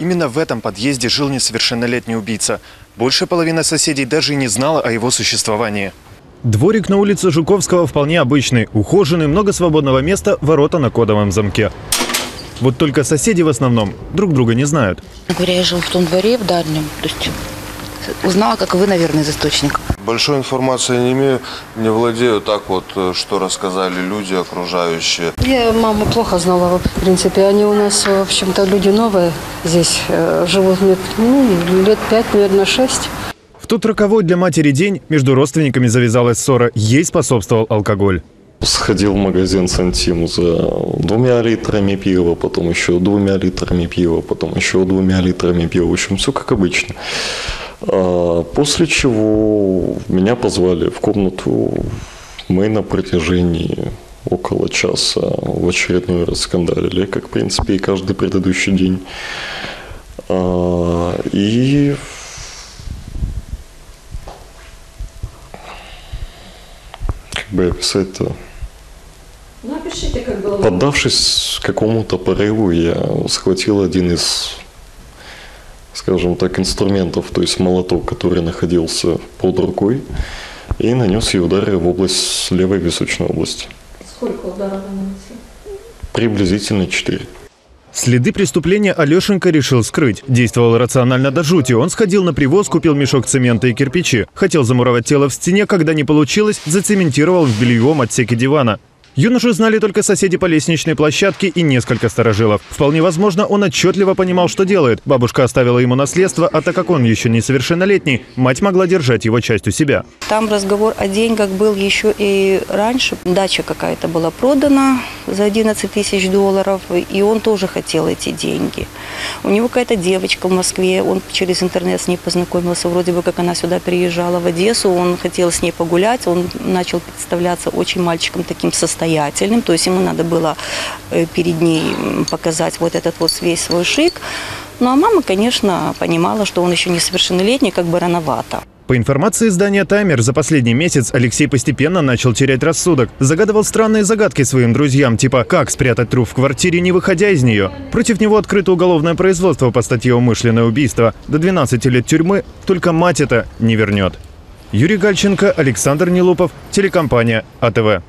Именно в этом подъезде жил несовершеннолетний убийца. Большая половина соседей даже и не знала о его существовании. Дворик на улице Жуковского вполне обычный. Ухоженный, много свободного места, ворота на кодовом замке. Вот только соседи в основном друг друга не знают. Говоря, я жил в том дворе в дальнем. То есть узнала, как и вы, наверное, из источника. Большой информации не имею, не владею так вот, э, что рассказали люди окружающие. Я маму плохо знала, в принципе. Они у нас, в общем-то, люди новые здесь. э, Живут лет, ну, лет пять, наверное, шесть. В тот роковой для матери день между родственниками завязалась ссора. Ей способствовал алкоголь. Сходил в магазин Сантим за двумя литрами пива, потом еще двумя литрами пива, потом еще двумя литрами пива. В общем, все как обычно. А, После чего меня позвали в комнату. Мы на протяжении около часа в очередной раз скандалили, как, в принципе, и каждый предыдущий день. А, И как бы описать-то? Ну, опишите, как было. Поддавшись какому-то порыву, я схватил один из, скажем так, инструментов, то есть молоток, который находился под рукой, и нанес ей удары в область левой височной области. Сколько ударов нанесли? Приблизительно 4. Следы преступления Алешенька решил скрыть. Действовал рационально до жути. Он сходил на привоз, купил мешок цемента и кирпичи. Хотел замуровать тело в стене, когда не получилось, зацементировал в бельевом отсеке дивана. Юношу знали только соседи по лестничной площадке и несколько старожилов. Вполне возможно, он отчетливо понимал, что делает. Бабушка оставила ему наследство, а так как он еще несовершеннолетний, мать могла держать его часть у себя. Там разговор о деньгах был еще и раньше. Дача какая-то была продана за 11 тысяч долларов, и он тоже хотел эти деньги. У него какая-то девочка в Москве, он через интернет с ней познакомился, вроде бы как она сюда приезжала в Одессу, он хотел с ней погулять, он начал представляться очень мальчиком таким состоятельным, то есть ему надо было э, перед ней показать вот этот вот весь свой шик. Ну а мама, конечно, понимала, что он еще несовершеннолетний, как бы рановато. По информации издания «Таймер», за последний месяц Алексей постепенно начал терять рассудок. Загадывал странные загадки своим друзьям, типа «как спрятать труп в квартире, не выходя из нее?». Против него открыто уголовное производство по статье «Умышленное убийство». До 12 лет тюрьмы только мать это не вернет. Юрий Гальченко, Александр Нелупов, телекомпания АТВ.